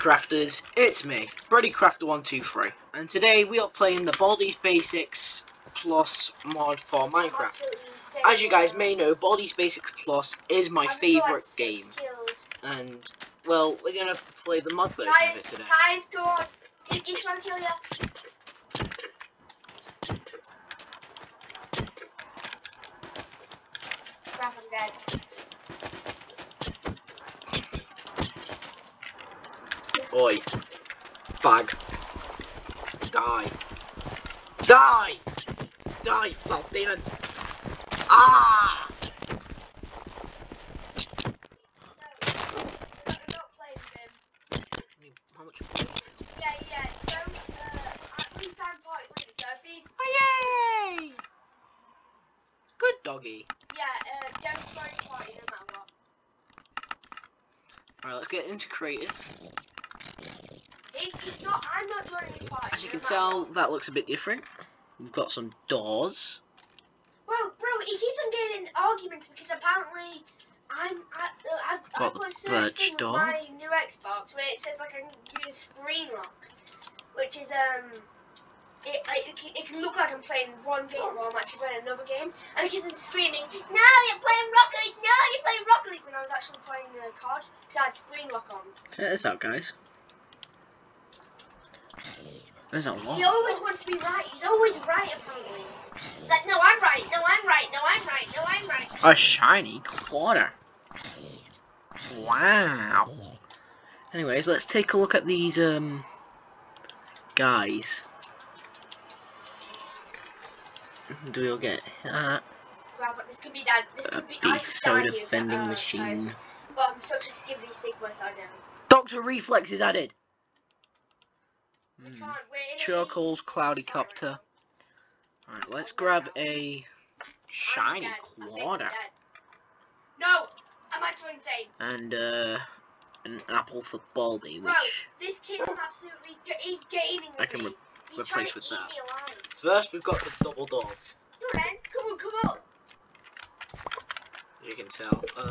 Crafters, it's me, BrodyCrafter123, and today we are playing the Baldi's Basics Plus mod for Minecraft. As you guys may know, Baldi's Basics Plus is my favourite game, and, well, we're gonna play the mod version of it today. guys, go on. He's trying to kill you. Oi. Bag. Die. Die! Die, fat demon! Ah! Doggy. yeah, uh, don't no matter what. Alright, let's get into creative. He's, he's not, I'm not joining his party. As you can tell, that looks a bit different. We've got some doors. Bro, bro, he keeps on getting in arguments because apparently I'm I, uh, I've, Got I've got a birch thing with door. my new Xbox where it says like I can use screen lock, which is um. It, like, it, can- it can look like I'm playing one game while I'm actually playing another game, and it keeps on screaming, "No, you're playing Rocket League! No, you're playing Rocket League!" When I was actually playing uh, COD, because I had screen lock on. Check this out, guys. There's a lot. He always wants to be right. He's always right, apparently. He's like, "No, I'm right. No, I'm right. No, I'm right. No, I'm right." A shiny quarter. Wow. Anyways, let's take a look at these um guys. Do we all get that? Wow, but this could be that. This A could be. I beast could soda vending uh, machine. guys. But I'm such a skibbity sigma, so I don't. Doctor Reflex is added. We Hmm. can't. We're in a Charcoal's cloudy copter. Alright, let's grab a shiny I'm dead. I think I'm quarter. No, I'm actually insane. and uh an apple for Baldi, Bro, which this kid is absolutely... He's gaining I can re- He's replace with that. First, we've got the double doors. No, then, come on, come on, You can tell. Um,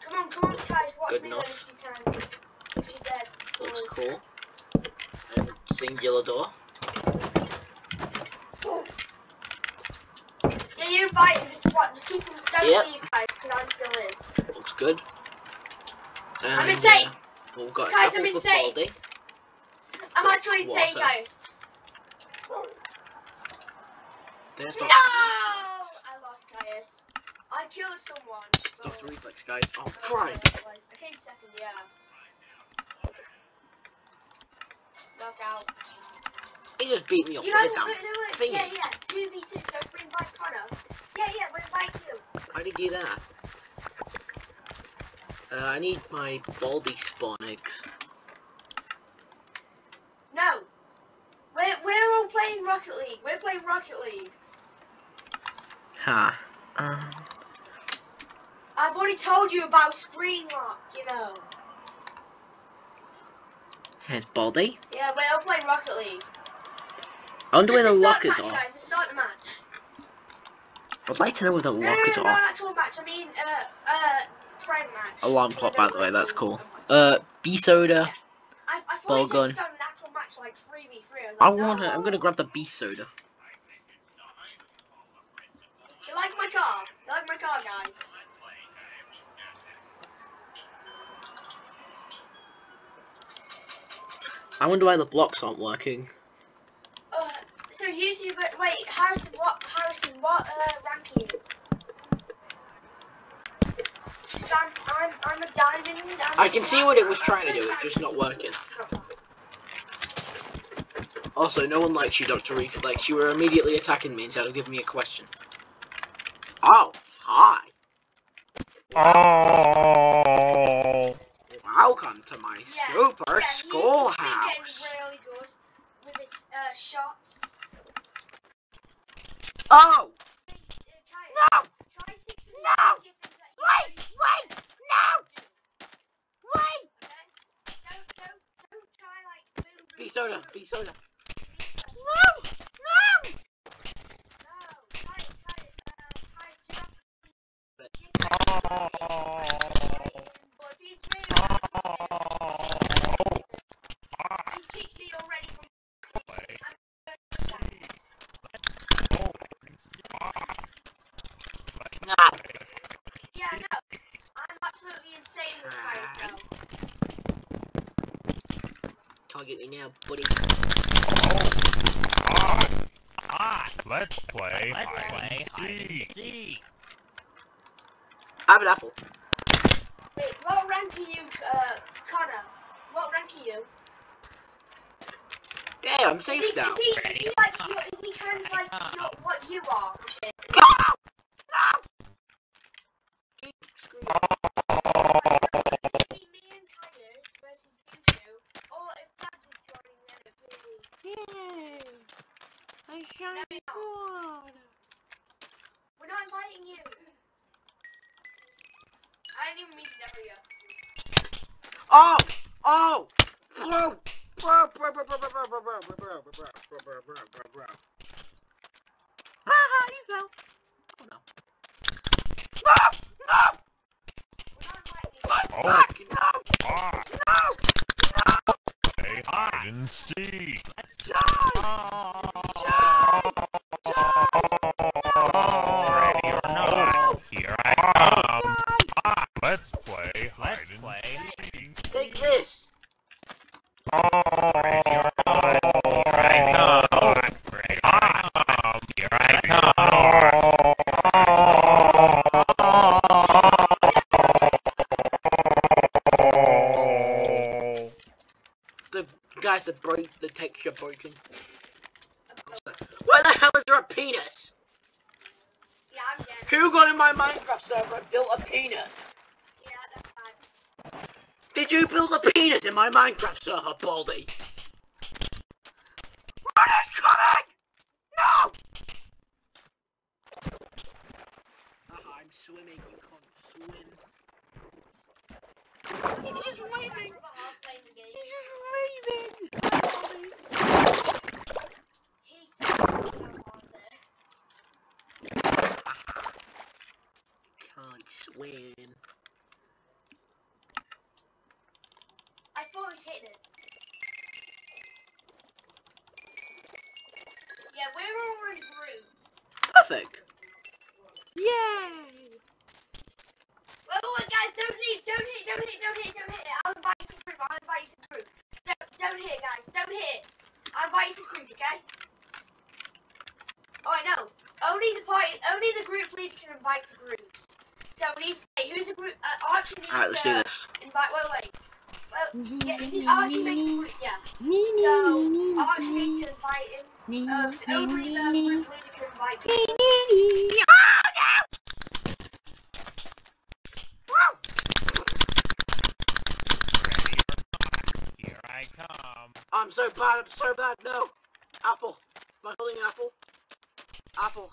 come on, come on, guys. Watch Good me enough. if you can. If you're dead. looks cool. Singular door. Yeah, you invite him. Just what? Just keep. Don't Yep. leave, guys, because I'm still in. Looks good. And, I'm insane. Uh, we've got Guys, I'm insane. Baldi. I'm actually insane, guys. There's No! I lost, guys. I killed someone. Stop Oh. Reflex, guys. Oh, Oh, Christ. I came second, yeah. Knockout. He just beat me up You guys, wait, wait, yeah, yeah, 2v2, so bring back Connor. Yeah, yeah, bring back you. How do you do that? Uh, I need my Baldi spawn eggs. No. We're, we're all playing Rocket League. We're playing Rocket League. Ha. Um, I've already told you about screen lock, you know. Here's Baldi. Yeah, we're all playing Rocket League. I wonder where the lockers match, are. Guys, start the match. I'd like to know where the No, no, lockers no, no, are. an actual match. I mean, uh, uh, friend match. Alarm clock, by the way, that's cool. Uh, B soda. I, I ball gun. said start an actual match like 3v3. I, was I like, want to. I'm gonna grab the B soda. You like my car? You like my car, guys? I wonder why the blocks aren't working. Uh, so YouTube, wait, Harrison, what, Harrison, what, uh, rank are you? 'Cause I'm, I'm, I'm a diamond. I'm I a can see what it was trying to do, it's just not working. Also, no one likes you, Dr. Reflex. You were immediately attacking me instead of giving me a question. Oh, hi. Oh. Welcome to my Yeah, super Yeah, he- he's been schoolhouse. getting really good with his, uh, shots. Oh! No! Try six and No! see if there's that- Wait! Wait! No! Wait! Okay? Don't, don't, don't try like boom, boom, B soda, boom. B soda. No! No! No, Kai, Kai, uh, Kai, you have But- to- But if he's really bad, target me now, buddy. Ah, ah, let's play Let's hide play and hide and seek. seek. I have an apple. Wait, what rank are you, uh, Connor? What rank are you? Yeah, I'm Is safe he, now. is he, is he like, you is he kind of like your, what you are? Go! Ah! You fell. Oh no. No! No! We're not inviting you. What? Oh. Fuck! No! Ah, No! play hide and seek. Ready or not, here I come. Ah, let's play hide Let's and play. seek. Take this! all Did you build a penis in my Minecraft server, Baldi? Run is coming! No! Haha, I'm swimming, you can't swim. He's just We're waving! over half playing the game. He's just waving! He said no hard there. Can't swim. I thought he was hitting it. Yeah, we're all in group. Perfect! Yay! Wait, wait, wait, guys, don't leave, don't hit, don't hit, don't hit, don't hit. it. I'll invite you to group, I'll invite you to group. Don't, don't hit, guys, don't hit. I'll invite you to group, okay? Oh, I know. Only the party, only the group leader can invite to groups. So we need to say who's a group. Uh, Archie needs Alright, let's to do this. invite. Wait, wait. Well, yeah, did Archie make a group? Yeah. So Archie needs to invite him. Uh, 'cause only the group leader can invite people. Here I come. I'm so bad, I'm so bad, no! Apple! Am I holding an apple? Apple.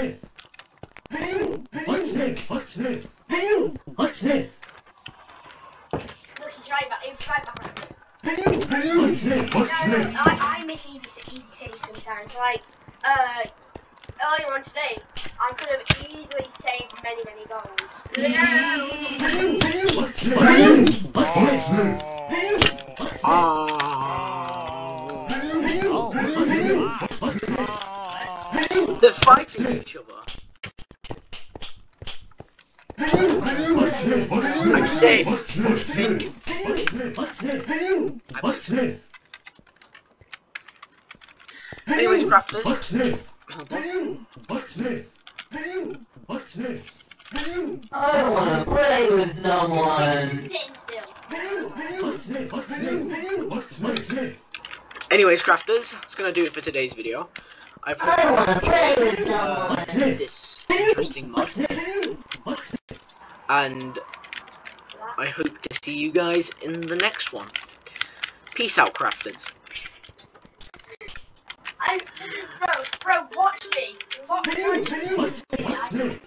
This. Watch this. Watch this. Hey you! Watch this. Look, he's right back. He's right behind me. Watch this. Watch No, no, this. I, I miss easy, easy saves sometimes. Like, uh, earlier on today, I could have easily saved many, many goals. No! Watch this. Watch this. Oh. They're fighting each other. I'm safe. I think. Watch this. Anyways, crafters. Watch this. Watch this. Watch this. I don't wanna play with no one. Anyways, crafters, that's gonna do it for today's video. I've I don't wanna play uh, this interesting mod, and I hope to see you guys in the next one. Peace out, crafters. I, bro, bro, watch me. Watch, watch me. Watch this.